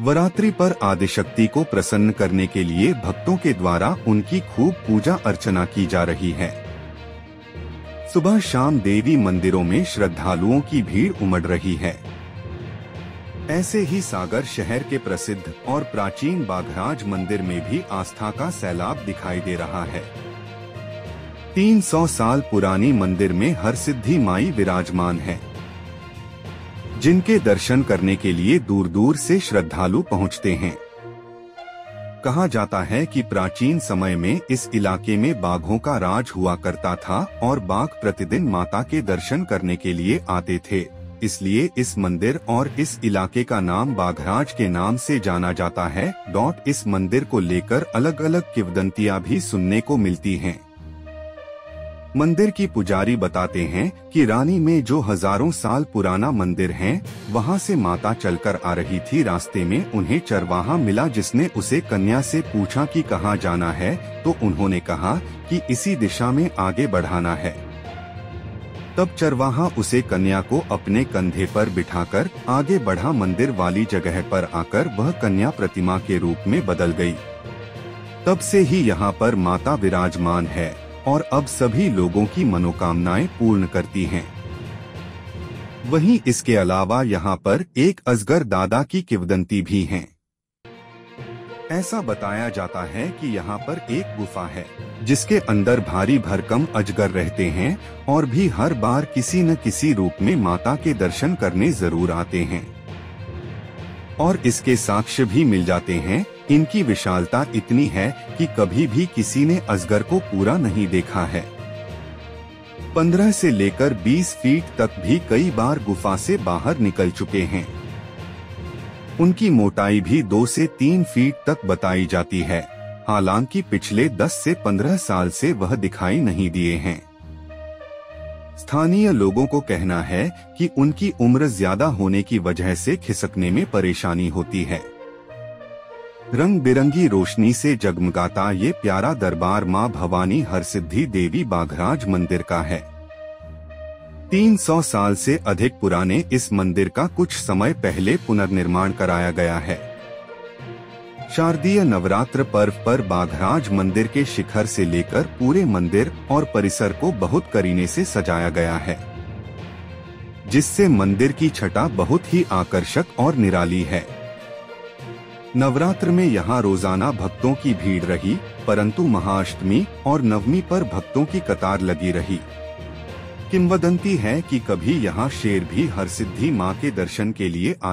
वरात्रि पर आदिशक्ति को प्रसन्न करने के लिए भक्तों के द्वारा उनकी खूब पूजा अर्चना की जा रही है। सुबह शाम देवी मंदिरों में श्रद्धालुओं की भीड़ उमड़ रही है। ऐसे ही सागर शहर के प्रसिद्ध और प्राचीन बाघराज मंदिर में भी आस्था का सैलाब दिखाई दे रहा है। 300 साल पुरानी मंदिर में हर सिद्धि माई विराजमान है। जिनके दर्शन करने के लिए दूर दूर से श्रद्धालु पहुँचते हैं। कहा जाता है कि प्राचीन समय में इस इलाके में बाघों का राज हुआ करता था और बाघ प्रतिदिन माता के दर्शन करने के लिए आते थे। इसलिए इस मंदिर और इस इलाके का नाम बाघराज के नाम से जाना जाता है। डॉट इस मंदिर को लेकर अलग अलग किवदंतियाँ भी सुनने को मिलती हैं। मंदिर की पुजारी बताते हैं कि रानी में जो हज़ारों साल पुराना मंदिर है, वहाँ से माता चलकर आ रही थी रास्ते में उन्हें चरवाहा मिला जिसने उसे कन्या से पूछा कि कहाँ जाना है तो उन्होंने कहा कि इसी दिशा में आगे बढ़ाना है। तब चरवाहा उसे कन्या को अपने कंधे पर बिठाकर आगे बढ़ा मंदिर वाली जगह पर आकर वह कन्या प्रतिमा के रूप में बदल गई। तब से ही यहाँ पर माता विराजमान है। और अब सभी लोगों की मनोकामनाएँ पूर्ण करती हैं। वहीं इसके अलावा यहाँ पर एक अजगर दादा की किवदंती भी है ऐसा बताया जाता है कि यहाँ पर एक गुफा है, जिसके अंदर भारी भरकम अजगर रहते हैं और भी हर बार किसी न किसी रूप में माता के दर्शन करने ज़रूर आते हैं और इसके साक्ष्य भी मिल जाते हैं इनकी विशालता इतनी है कि कभी भी किसी ने अजगर को पूरा नहीं देखा है। पंद्रह से लेकर बीस फीट तक भी कई बार गुफा से बाहर निकल चुके हैं। उनकी मोटाई भी दो से तीन फीट तक बताई जाती है। हालाँकि पिछले दस से पंद्रह साल से वह दिखाई नहीं दिए हैं। स्थानीय लोगों को कहना है कि उनकी उम्र ज़्यादा होने की वजह से खिसकने में परेशानी होती है। रंग बिरंगी रोशनी से जगमगाता ये प्यारा दरबार माँ भवानी हरसिद्धि देवी बाघराज मंदिर का है। 300 साल से अधिक पुराने इस मंदिर का कुछ समय पहले पुनर्निर्माण कराया गया है। शारदीय नवरात्र पर्व पर बाघराज मंदिर के शिखर से लेकर पूरे मंदिर और परिसर को बहुत करीने से सजाया गया है। जिससे मंदिर की छटा बहुत ही आकर्षक और निराली है। नवरात्र में यहाँ रोज़ाना भक्तों की भीड़ रही, परंतु महाअष्टमी और नवमी पर भक्तों की कतार लगी रही। किंवदंती है कि कभी यहाँ शेर भी हर सिद्धि माँ के दर्शन के लिए आते